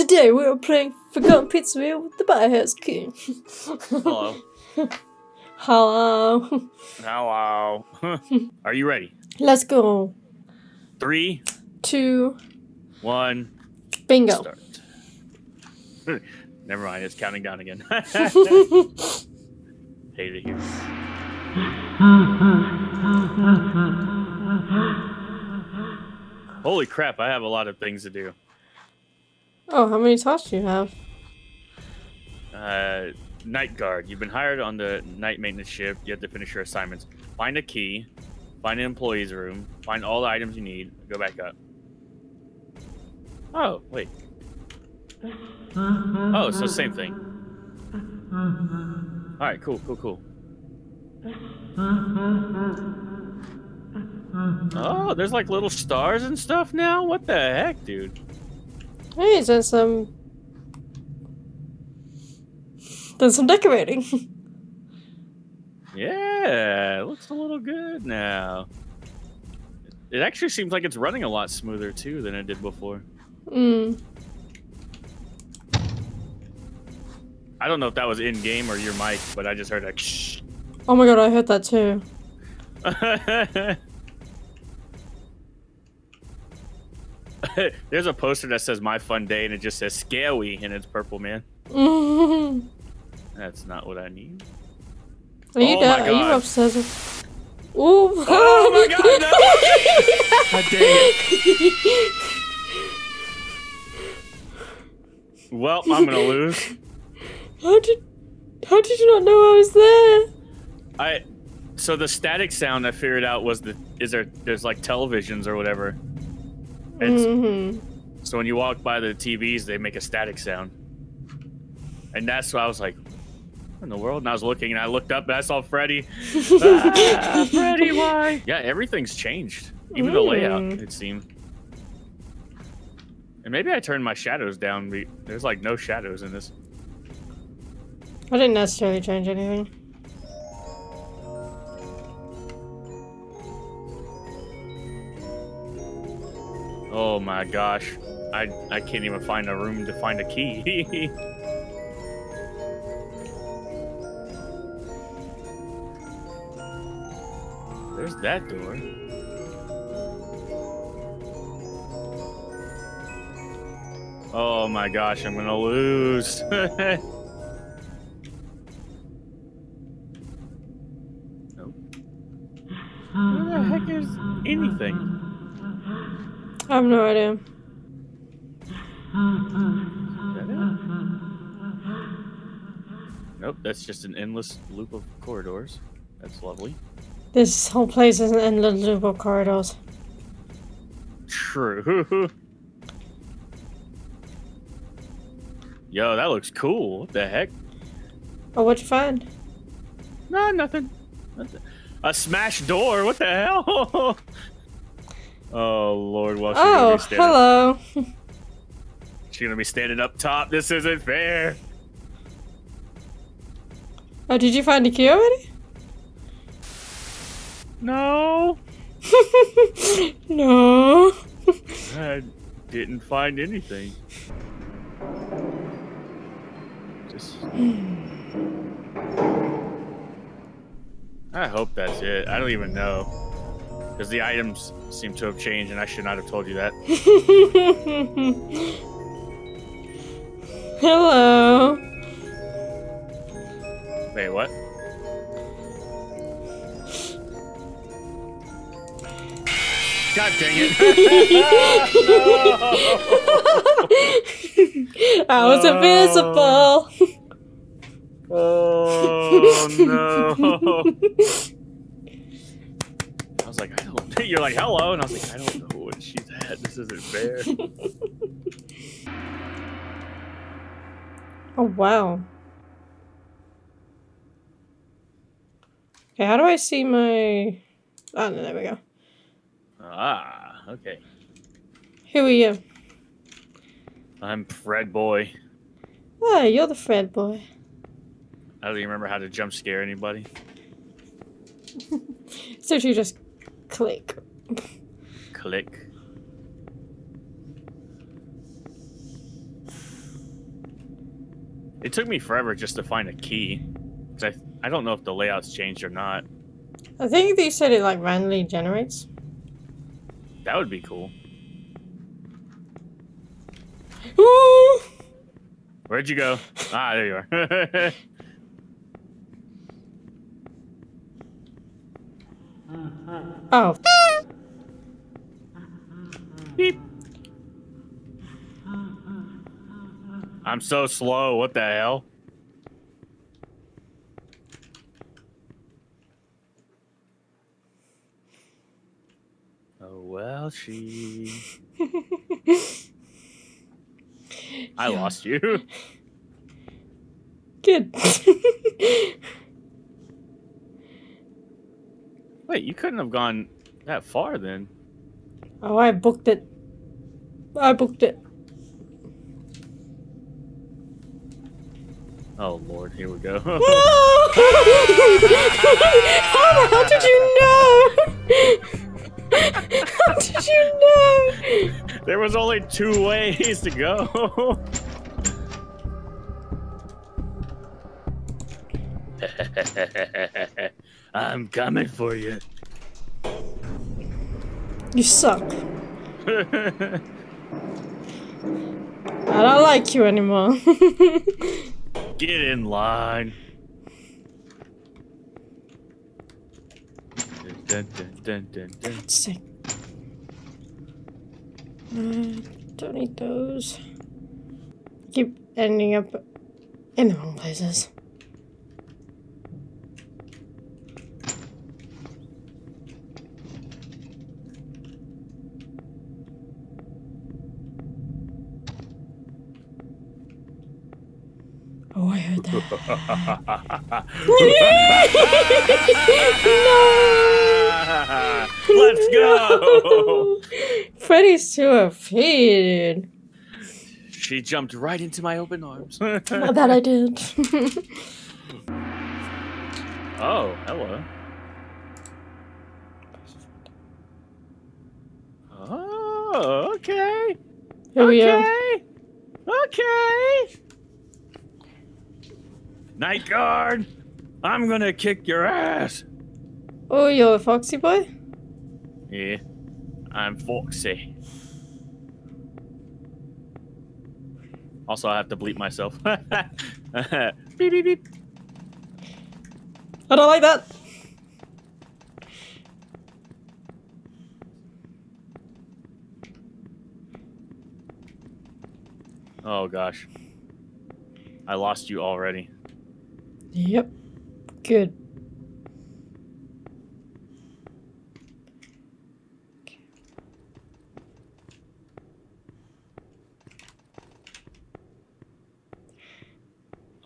Today we are playing Forgotten Pizzeria with the Biohazard King. Hello. Hello. Hello. Are you ready? Let's go. Three, Two, one, bingo. start. Never mind, it's counting down again. Hate it here. Holy crap, I have a lot of things to do. Oh, how many tasks do you have? Uh, night guard. You've been hired on the night maintenance shift. You have to finish your assignments. Find a key. Find an employee's room. Find all the items you need. Go back up. Oh, wait. Oh, so same thing. Alright, cool, cool, cool. Oh, there's like little stars and stuff now? What the heck, dude? Hey, there's some. There's some decorating. Yeah, it looks a little good now. It actually seems like it's running a lot smoother too than it did before. Hmm. I don't know if that was in game or your mic, but I just heard a. Shh. Oh my god, I heard that too. There's a poster that says "My Fun Day" and it just says "Scary" and it's purple, man. That's not what I need. Are you Oh? Are you God. upstairs? Ooh. Oh my god! No! God! Well, I'm gonna lose. How did? How did you not know I was there? I so the static sound I figured out was the is there there's like televisions or whatever. It's, hmm So when you walk by the TVs, they make a static sound, and that's why I was like, "What in the world?" And I was looking, and I looked up, and I saw Freddy. ah, Freddy, why? Yeah, everything's changed, even the layout. Mm. It seemed. And maybe I turned my shadows down. There's like no shadows in this. I didn't necessarily change anything. Oh my gosh. I I can't even find a room to find a key. There's that door. Oh my gosh, I'm gonna lose. I have no idea. Is that it? Nope, that's just an endless loop of corridors. That's lovely. This whole place is an endless loop of corridors. True. Yo, that looks cool. What the heck? Oh, what'd you find? No, nothing. nothing. A smashed door. What the hell? oh Lord, well she's gonna Oh, be standing. hello. She's gonna be standing up top. This isn't fair. Oh, did you find a key already? No, no. I didn't find anything. Just. I hope that's it. I don't even know. Because the items seem to have changed, and I should not have told you that. hello. Wait, what? God dang it! I was invisible. Oh no! I was like, I don't. You're like, hello, and I was like, I don't know what she's at. This isn't fair. oh wow. Okay, how do I see my? Oh no, there we go. ah, okay. Who are you? I'm Fred Boy. Oh, you're the Fred boy. I don't even remember how to jump scare anybody. So you just click. Click. It took me forever just to find a key. 'Cause I I don't know if the layout's changed or not. I think they said it like randomly generates. That would be cool. Ooh! Where'd you go? Ah, there you are. Oh. Beep. I'm so slow. What the hell? Oh well, she. I lost you. Good. Wait, you couldn't have gone that far then. oh, I booked it. I booked it. Oh lord, here we go. How the hell did you know? How did you know? there was only two ways to go. I'm coming for you. You suck. I don't like you anymore. Get in line. Dun, dun, dun, dun. Sick. Uh, don't need those. Keep ending up in the wrong places. That. Let's go. Freddy's too offended. She jumped right into my open arms. Not that I did. oh, hello. Oh, okay. Here okay. Okay. Night guard, I'm gonna kick your ass. Oh, you're a foxy boy? Yeah, I'm Foxy. Also, I have to bleep myself. beep, beep, beep. I don't like that. Oh gosh. I lost you already. Yep. Good.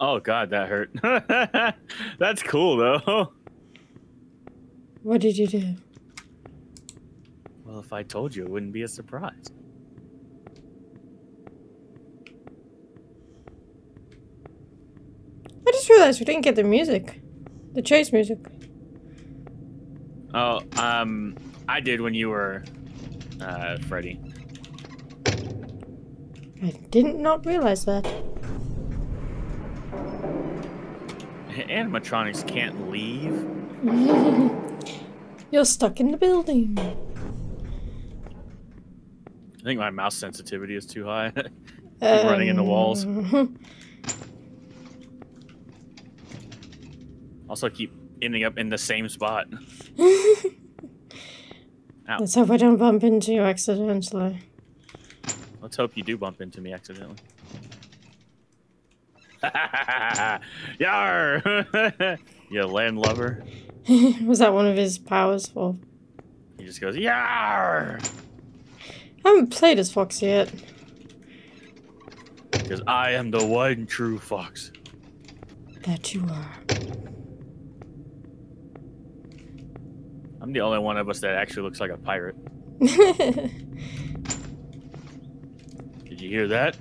Oh god, that hurt. That's cool though. What did you do? Well, if I told you, it wouldn't be a surprise. I just realized we didn't get the music. The chase music. Oh, um, I did when you were, uh, Freddy. I did not realize that. Animatronics can't leave. You're stuck in the building. I think my mouse sensitivity is too high. Keep running into walls. Also, keep ending up in the same spot. Let's hope I don't bump into you accidentally. Let's hope you do bump into me accidentally. Yar! you land lover. Was that one of his powers? Or He just goes, Yar! I haven't played as Fox yet. Because I am the one true fox. That you are. I'm the only one of us that actually looks like a pirate. Did you hear that?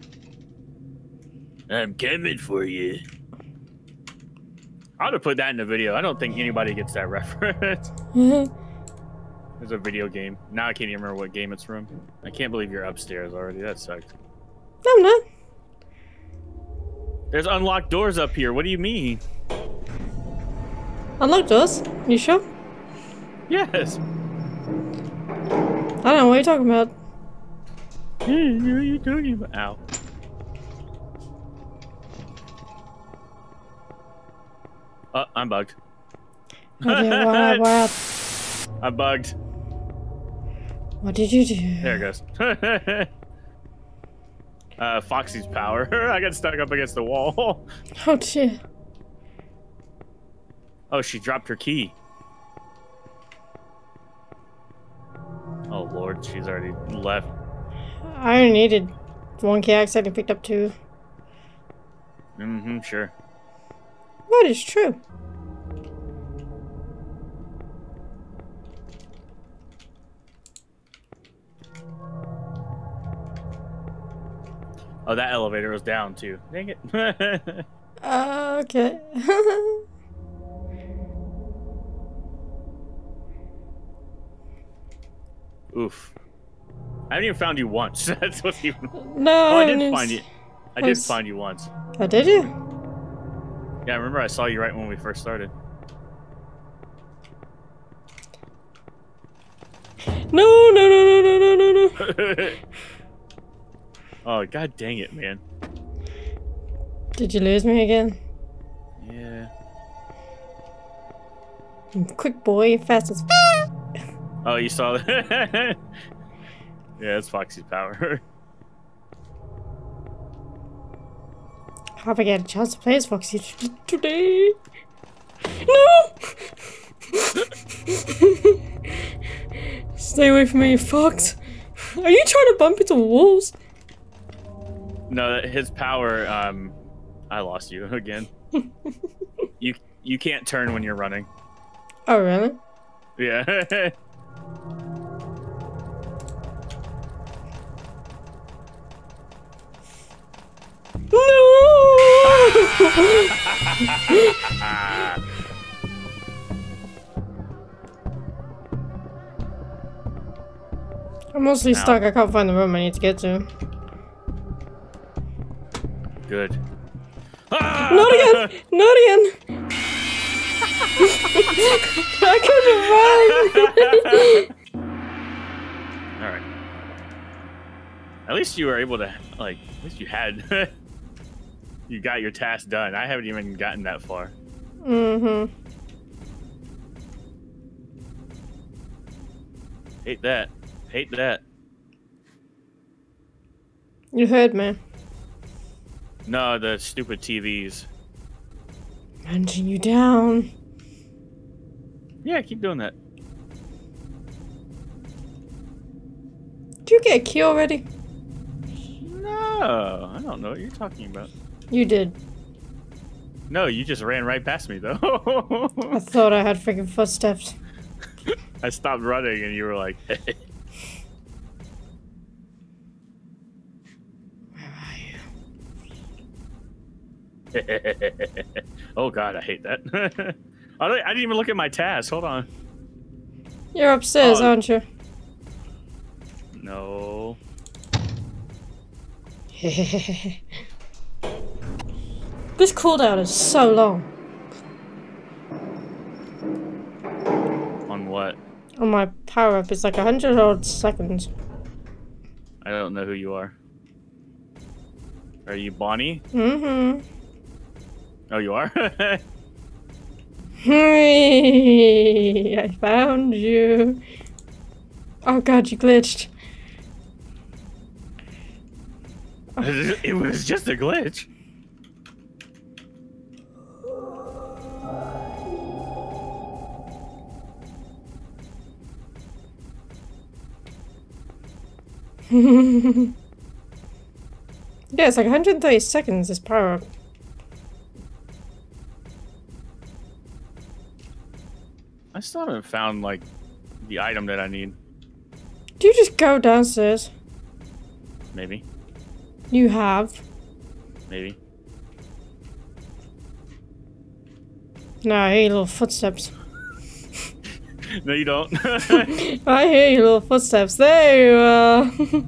I'm coming for you. I would have put that in the video. I don't think anybody gets that reference. There's a video game. Now I can't even remember what game it's from. I can't believe you're upstairs already. That sucked. I'm not. There's unlocked doors up here. What do you mean? Unlocked doors? You sure? Yes. I don't know what you're talking about. What are you talking about? Ow. Oh, I'm bugged. What, I'm bugged. what did you do? There it goes. uh, Foxy's power. I got stuck up against the wall. Oh dear. Oh, she dropped her key. Lord, she's already left. I only needed one key. I accidentally picked up two. Mm-hmm, sure. What is true? Oh, that elevator was down too. Dang it. Okay. Oof. I haven't even found you once. That's what's even. no, Oh, I did haven't find you. I did was- find you once. Oh, did you? Yeah, I remember I saw you right when we first started. No, no, no, no, no, no, no, no. oh, god dang it, man. Did you lose me again? Yeah. Quick boy, fast as Oh, you saw that? yeah, it's Foxy's power. Hope I get a chance to play as Foxy today. No! Stay away from me, you fox. Are you trying to bump into walls? no, his power. Um, I lost you again. you you can't turn when you're running. Oh, really? Yeah. I'm mostly stuck. I can't find the room I need to get to. Good. Not again! Not again! I couldn't run! All right. At least you were able to like. At least you had. You got your task done. I haven't even gotten that far. mm-hmm. Hate that. Hate that. You heard me. No, the stupid TVs. Hunting you down. Yeah, keep doing that. Did you get a key already? No, I don't know what you're talking about. You did. No, you just ran right past me though. I thought I had freaking footsteps. I stopped running and you were like, Where are you? "Oh God, I hate that." I I didn't even look at my task. Hold on. You're upstairs, Oh. aren't you? No. this cooldown is so long. On what? On my power up, it's like a hundred odd seconds. I don't know who you are. Are you Bonnie? Mm-hmm. Oh, you are. Hey, I found you. Oh god, you glitched. it was just a glitch. Yeah, it's like 130 seconds this power up. I still haven't found like the item that I need. Do you just go downstairs? Maybe. You have. Maybe. No, I hear little footsteps. No, you don't. I hear your little footsteps. There you are.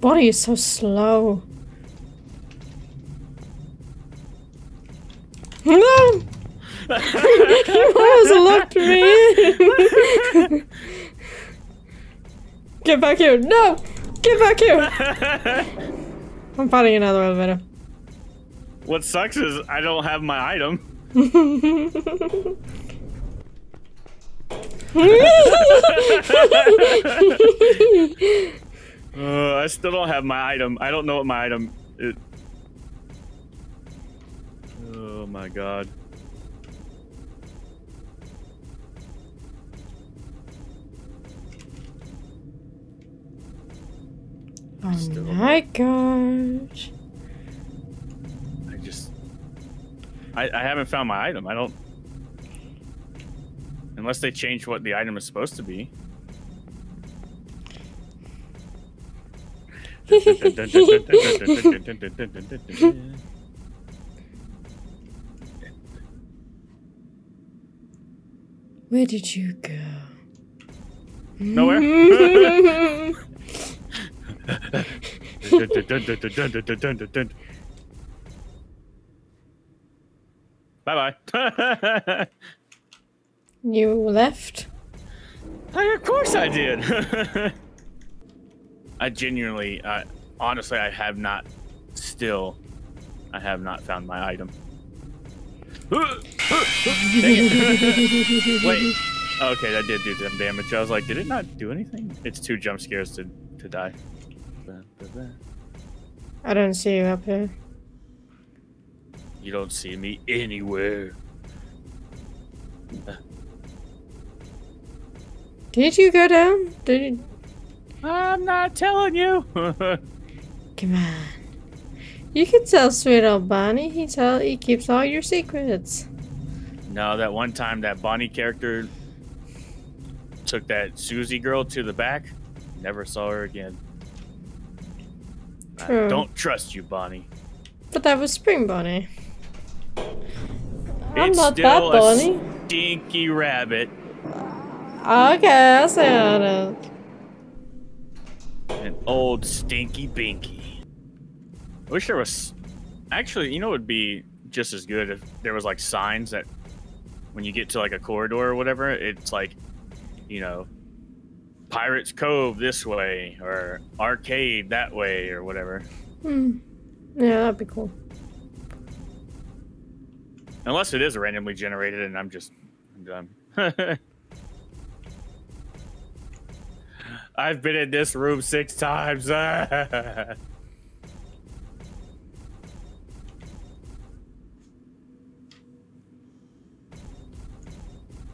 Body is so slow. No! Why locked me in? Get back here! No! Get back here! I'm finding another elevator. what sucks is I don't have my item. Uh, I still don't have my item. I don't know what my item is. Oh my god. Oh my gosh. I just. I, I haven't found my item. I don't. Unless they change what the item is supposed to be. Where did you go? Nowhere. bye bye. You left? of course I did. I genuinely, uh, honestly, I have not, still, I have not found my item. Wait. Okay, that did do some damage. I was like, did it not do anything? It's two jump scares to, to die. I don't see you up here. You don't see me anywhere. Did you go down? Did you? I'm not telling you. Come on. You can tell sweet old Bonnie. He tell he keeps all your secrets. no, that one time that Bonnie character took that Susie girl to the back, never saw her again. I True. don't trust you, Bonnie. But that was Spring Bonnie. I'm it's not that Bonnie. stinky rabbit. Okay, I see how it is. An old stinky binky. I wish there was. Actually, you know, it would be just as good if there was like signs that when you get to like a corridor or whatever, it's like, you know, Pirates Cove this way or Arcade that way or whatever. Hmm. Yeah, that'd be cool. Unless it is randomly generated and I'm just I'm done. I've been in this room six times. the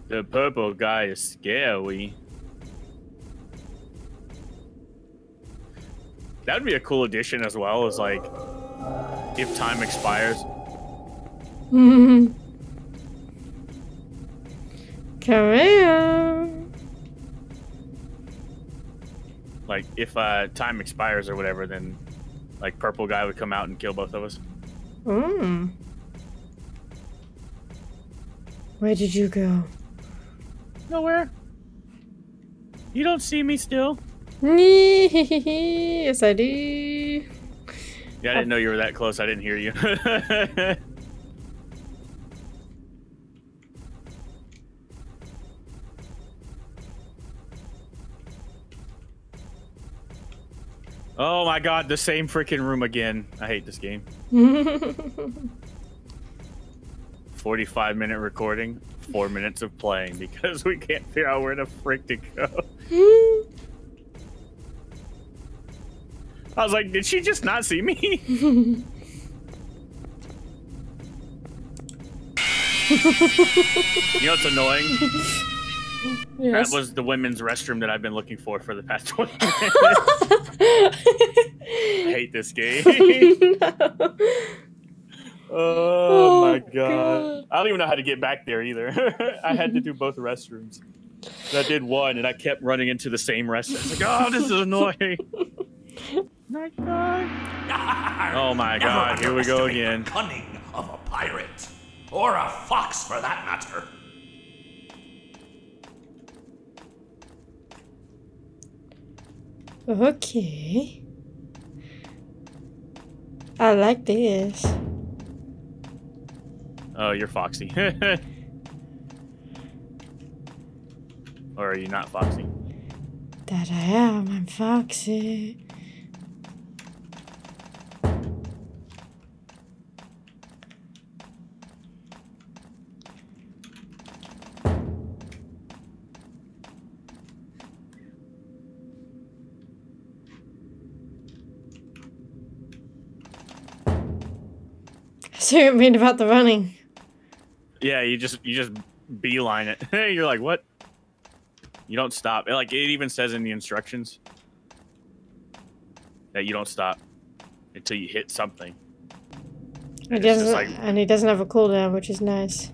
purple guy is scary. That would be a cool addition as well as like if time expires. Come here. Like if uh, time expires or whatever, then like purple guy would come out and kill both of us. Hmm. Where did you go? Nowhere. You don't see me still. yes, I do. Yeah, I didn't know you were that close. I didn't hear you. oh my god, the same freaking room again. I hate this game. 45 minute recording, 4 minutes of playing because we can't figure out where the frick to go. I was like, did she just not see me? you know what's annoying? Yes. That was the women's restroom that I've been looking for for the past 20 minutes. I hate this game. oh, Oh, my god. God. I don't even know how to get back there either. I had to do both restrooms. I did one and I kept running into the same restroom. It's like, oh, this is annoying. My god. Oh my god, here we go again. The cunning of a pirate. Or a fox, for that matter. Okay. I like this. Oh, you're Foxy. or are you not Foxy? That I am. I'm Foxy. You mean about the running? Yeah, you just you just beeline it. you're like, what? You don't stop. It, like it even says in the instructions that you don't stop until you hit something. He doesn't, like- and he doesn't have a cooldown, which is nice.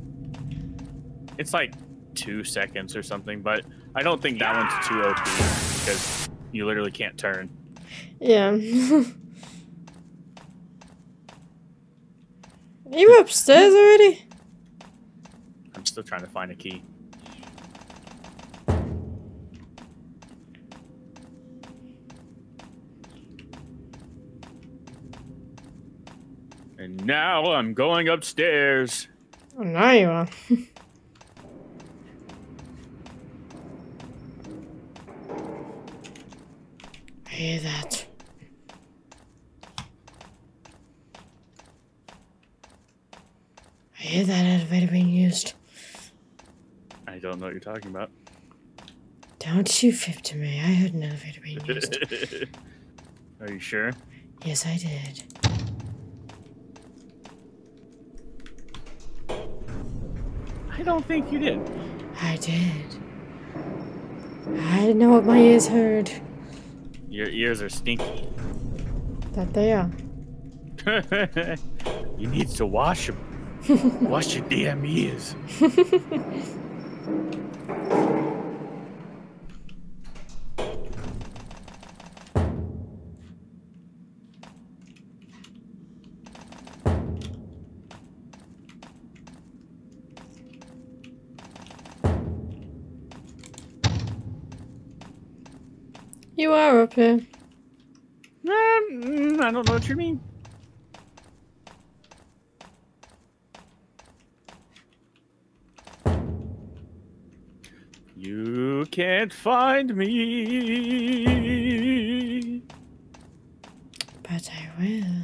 It's like two seconds or something, but I don't think that one's too OP because you literally can't turn. Yeah. you upstairs already? I'm still trying to find a key. And now I'm going upstairs. Oh, now you are. I hear that. I hear that elevator being used. I don't know what you're talking about. Don't you fib to me. I heard an elevator being used. Are you sure? yes, I did. I don't think you did. I did. I didn't know what my ears heard. Your ears are stinky. That they are. you need to wash them. Wash your damn ears. You are up here. Um, I don't know what you mean. You can't find me. But I will.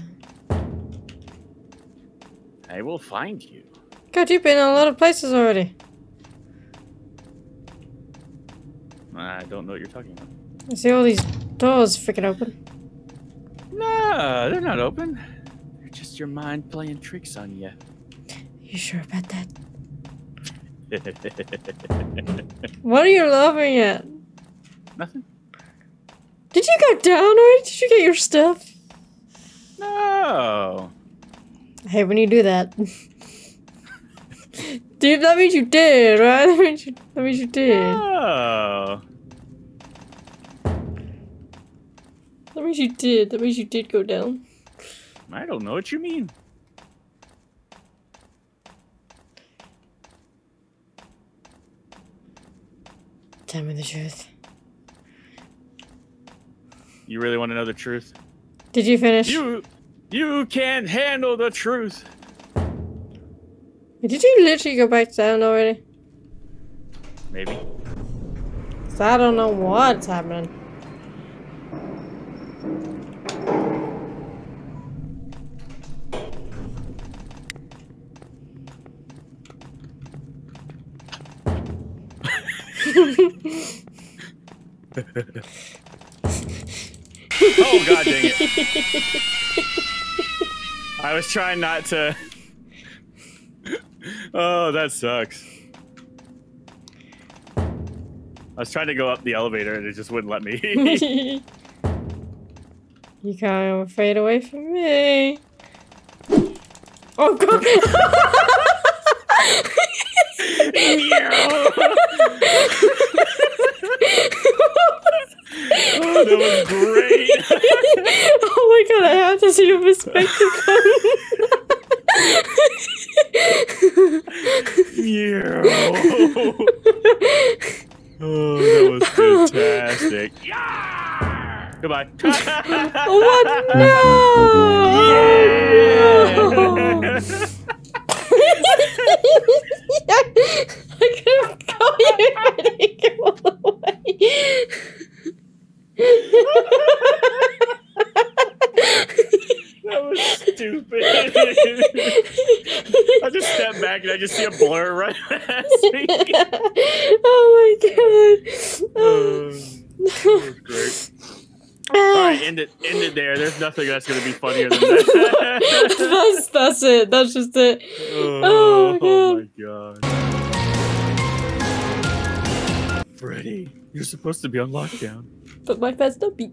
I will find you. God, you've been in a lot of places already. I don't know what you're talking about. I see all these doors freaking open. No, they're not open. They're just your mind playing tricks on you. You sure about that? What are you laughing at? Nothing. Did you go down already? Did you get your stuff? No. I hate when you do that. Dude, that means you did, right? That means you, that means you did. No. That means you did. That means you did go down. I don't know what you mean. Tell me the truth. You really want to know the truth? Did you finish? You you can't handle the truth. Did you literally go back down already? Maybe. So I don't know what's happening. Oh god dang it. I was trying not to Oh, that sucks. I was trying to go up the elevator and it just wouldn't let me. you can't fade away from me. Oh god! oh, that was great. oh my god, I have to see your perspective. Yeah. oh, that was fantastic. Goodbye. what? No! Yeah. Oh, I could have called you an all the way. that was stupid. I just step back and I just see a blur right past me. oh my god. Um, oh end it, end it there. There's nothing that's gonna be funnier than that. that's that's it. That's just it. oh, Oh, oh my god. Freddy, you're supposed to be on lockdown. But my pets don't beat.